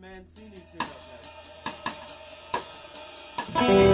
Mancini tune up next.